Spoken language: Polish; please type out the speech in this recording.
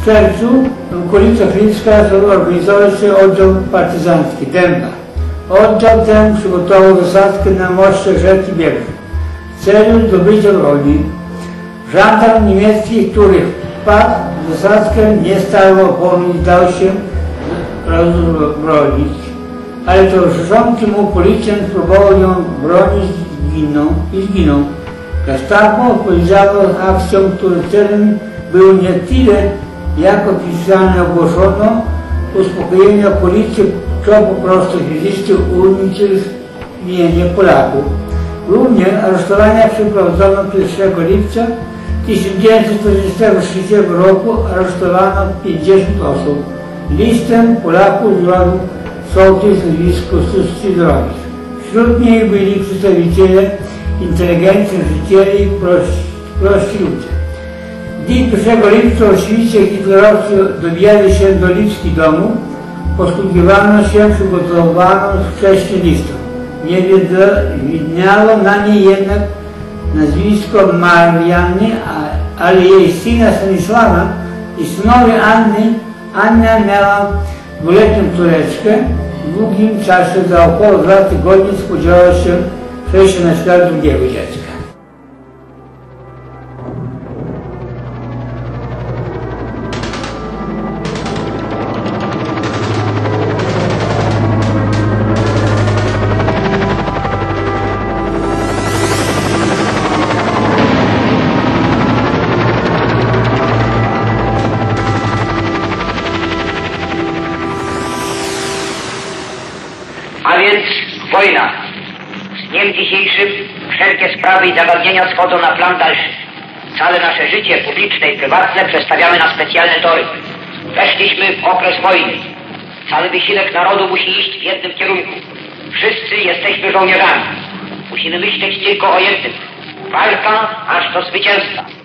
W czerwcu w okolicach Rimska zorganizował się oddział partyzancki Dęba. Oddział ten przygotował zasadzkę na moście rzeki Biegry w celu zdobycia broni. Żandarm niemiecki, który wpadł w zasadzkę, nie stał oporu i dał się rozbronić, ale towarzyszący mu policjant próbował ją bronić zginął i zginął. Gestapo odpowiedziało akcją, której celem był nie tyle, jak oficjalnie ogłoszono, uspokojenie policji, co po prostu fizycznie unicestwienie Polaków. Również aresztowania przeprowadzono 1 lipca 1943 roku aresztowano 50 osób. Listem Polaków złożył sołtys Lwis Kostuscy-Drogis. Wśród nich byli przedstawiciele inteligencji, życieli i prości. Dzień 1 lipca oczywiście hitlerowcy dobijali się do Lipskich domów, posługiwano się przygotowaną wcześniej listą. Nie widniało na niej jednak nazwisko Marianny, ale jej syna Stanisława i synowi Anny, Anna miała dwuletnią córeczkę. W długim czasie, za około dwa tygodnie spodziewała się przejścia na świat drugiego dziecka. A więc wojna. Z dniem dzisiejszym wszelkie sprawy i zagadnienia schodzą na plan dalszy. Całe nasze życie publiczne i prywatne przestawiamy na specjalne tory. Weszliśmy w okres wojny. Cały wysiłek narodu musi iść w jednym kierunku. Wszyscy jesteśmy żołnierzami. Musimy myśleć tylko o jednym. Walka aż do zwycięstwa.